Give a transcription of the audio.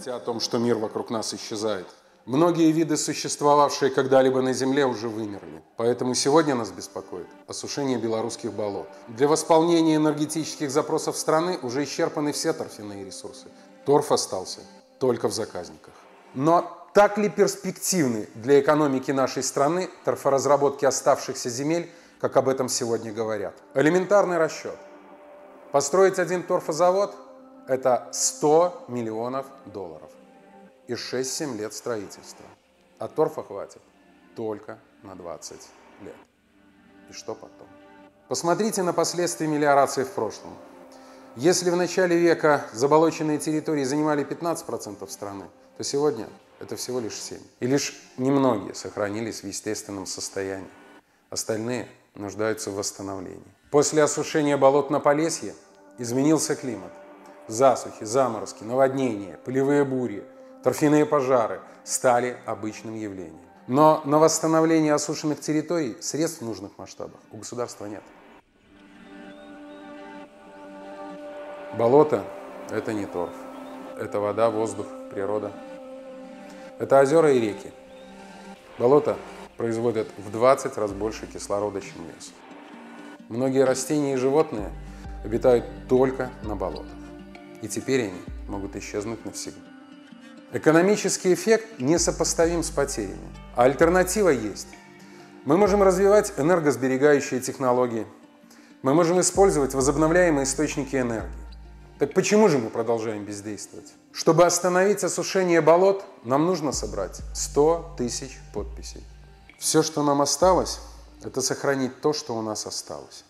говорите о том, что мир вокруг нас исчезает. Многие виды, существовавшие когда-либо на Земле, уже вымерли. Поэтому сегодня нас беспокоит осушение белорусских болот. Для восполнения энергетических запросов страны уже исчерпаны все торфяные ресурсы. Торф остался только в заказниках. Но так ли перспективны для экономики нашей страны торфоразработки оставшихся земель, как об этом сегодня говорят? Элементарный расчет. Построить один торфозавод – это 100 миллионов долларов и 6-7 лет строительства. А торфа хватит только на 20 лет. И что потом? Посмотрите на последствия мелиорации в прошлом. Если в начале века заболоченные территории занимали 15% страны, то сегодня это всего лишь 7. И лишь немногие сохранились в естественном состоянии. Остальные нуждаются в восстановлении. После осушения болот на Полесье изменился климат. Засухи, заморозки, наводнения, полевые бури, торфяные пожары стали обычным явлением. Но на восстановление осушенных территорий средств в нужных масштабах у государства нет. Болото – это не торф. Это вода, воздух, природа. Это озера и реки. Болото производят в 20 раз больше кислорода, чем лес. Многие растения и животные обитают только на болотах. И теперь они могут исчезнуть навсегда. Экономический эффект несопоставим с потерями. А альтернатива есть. Мы можем развивать энергосберегающие технологии. Мы можем использовать возобновляемые источники энергии. Так почему же мы продолжаем бездействовать? Чтобы остановить осушение болот, нам нужно собрать 100 тысяч подписей. Все, что нам осталось, это сохранить то, что у нас осталось.